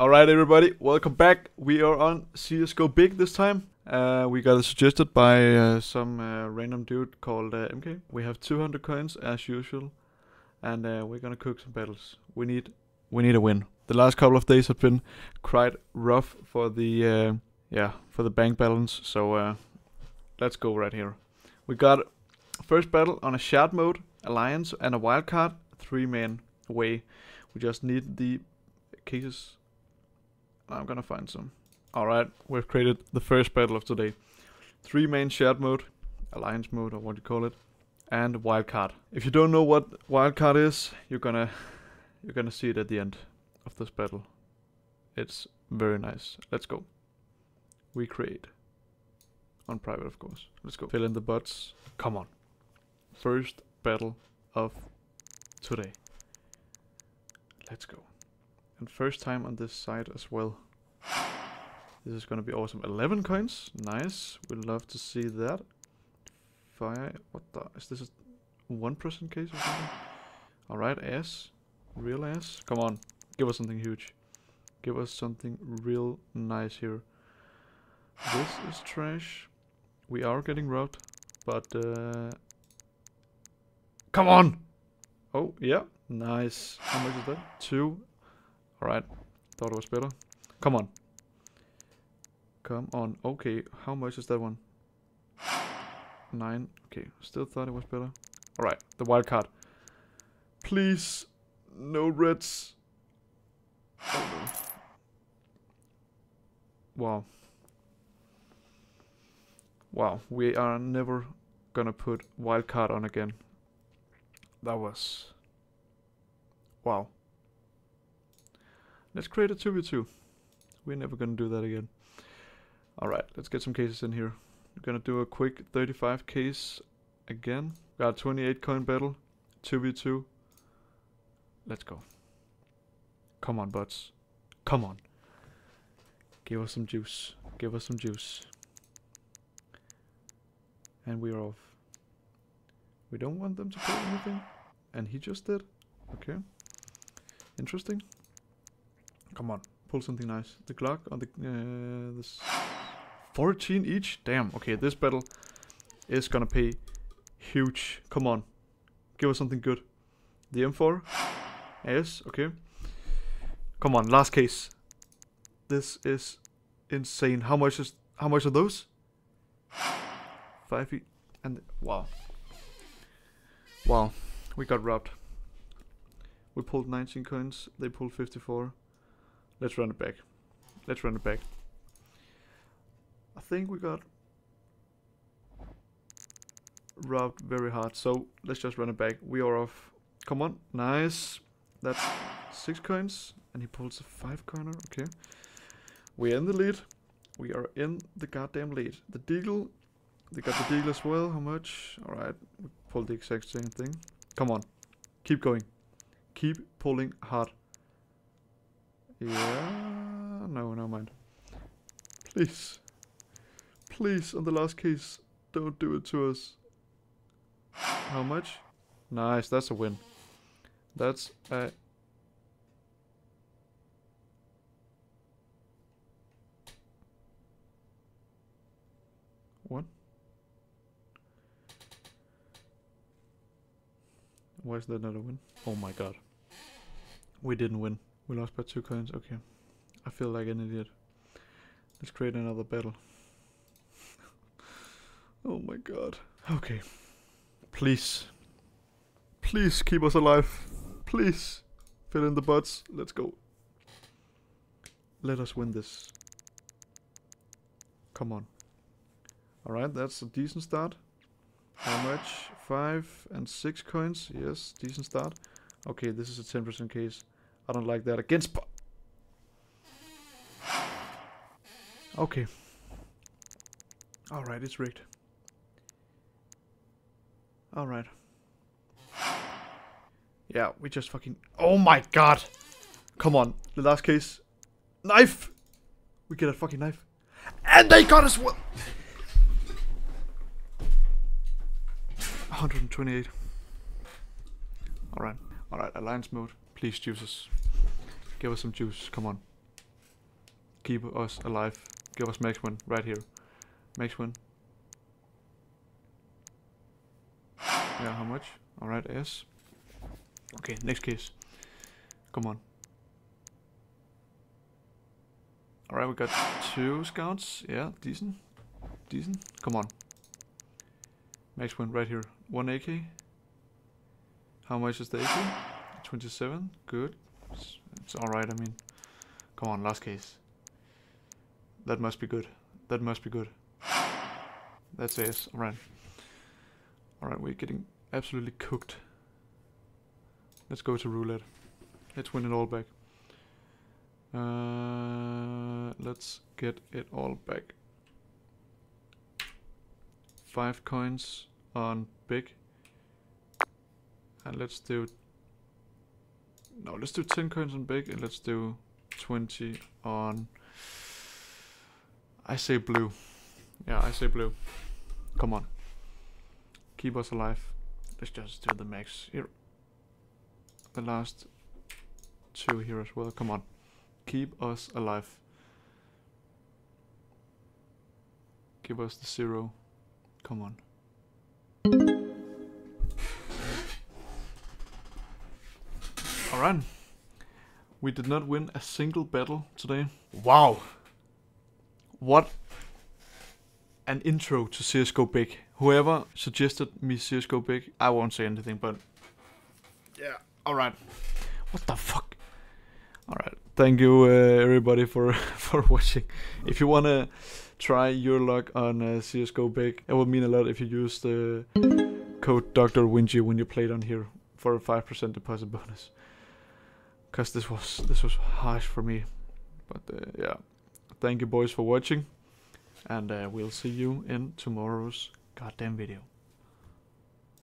Alright everybody, welcome back. We are on CSGO Big this time. Uh, we got it suggested by uh, some uh, random dude called uh, MK. We have 200 coins as usual, and uh, we're gonna cook some battles. We need, we need a win. The last couple of days have been quite rough for the, uh, yeah, for the bank balance. So let's go right here. We got first battle on a shared mode, alliance, and a wildcard, three man away. We just need the cases. I'm gonna find some. Alright, we've created the first battle of today. Three main shared mode, alliance mode or what you call it, and wildcard. If you don't know what wildcard is, you're gonna you're gonna see it at the end of this battle. It's very nice. Let's go. We create. On private of course. Let's go. Fill in the butts. Come on. First battle of today. Let's go. And first time on this side as well. This is gonna be awesome. 11 coins. Nice. We'd love to see that. Fire. What the? Is this a one person case or something? Alright, ass. Real ass. Come on. Give us something huge. Give us something real nice here. This is trash. We are getting robbed. But, uh... Come on! Oh, yeah. Nice. How much is that? Two. Alright. Thought it was better. Come on. Come on. Okay, how much is that one? Nine. Okay, still thought it was better. Alright, the wild card. Please, no reds. Wow. Wow, we are never gonna put wild card on again. That was... Wow. Let's create a 2v2. We're never gonna do that again. Alright, let's get some cases in here. We're gonna do a quick 35 case again. Got 28 coin battle, 2v2. Let's go. Come on, butts. Come on. Give us some juice. Give us some juice. And we're off. We don't want them to put anything. And he just did. Okay. Interesting. Come on. Pull something nice. The Glock on the... Uh, this 14 each? Damn. Okay, this battle is gonna pay huge. Come on. Give us something good. The M4. Yes, okay. Come on, last case. This is insane. How much is how much are those? Five feet and wow. Wow. We got robbed. We pulled 19 coins, they pulled 54. Let's run it back. Let's run it back. I think we got robbed very hard. So let's just run it back. We are off. Come on. Nice. That's six coins. And he pulls a five coiner. Okay. We're in the lead. We are in the goddamn lead. The deagle. They got the deagle as well. How much? Alright. We pulled the exact same thing. Come on. Keep going. Keep pulling hard. Yeah. No, no mind. Please. Please, on the last case, don't do it to us. How much? Nice, that's a win. That's a... What? Why is that not a win? Oh my god. We didn't win. We lost by two coins. Okay. I feel like an idiot. Let's create another battle. oh my god. Okay. Please. Please keep us alive. Please. Fill in the butts. Let's go. Let us win this. Come on. Alright, that's a decent start. How much? Five and six coins. Yes, decent start. Okay, this is a 10% case. I don't like that. Against... Okay. Alright, it's rigged. Alright. Yeah, we just fucking... Oh my god! Come on, the last case. Knife! We get a fucking knife. And they got us well! 128. Alright. Alright, alliance mode. Please juice us. Give us some juice. Come on. keep us alive. Give us max win right here. Max win. Yeah, how much? Alright, S. Okay, next case. Come on. Alright, we got two scouts. Yeah, decent. Decent. Come on. Max win right here. One AK. How much is the AK? 27. Good. It's, it's alright, I mean. Come on, last case. That must be good. That must be good. That's AS. Alright. Alright, we're getting absolutely cooked. Let's go to roulette. Let's win it all back. Uh, let's get it all back. Five coins on big. And let's do... No, let's do 10 coins on big and let's do 20 on... I say blue. Yeah, I say blue. Come on. Keep us alive. Let's just do the max here. The last two here as well. Come on. Keep us alive. Give us the zero. Come on. Alright. We did not win a single battle today. Wow. What an intro to CSGO Big. Whoever suggested me CSGO Big, I won't say anything, but yeah, alright. What the fuck? Alright, thank you uh, everybody for for watching. If you wanna try your luck on uh, CSGO Big, it would mean a lot if you use the code Dr. Vingie when you played on here for a 5% deposit bonus. Cause this was this was harsh for me. But uh, yeah, thank you boys for watching and uh, we'll see you in tomorrow's goddamn video.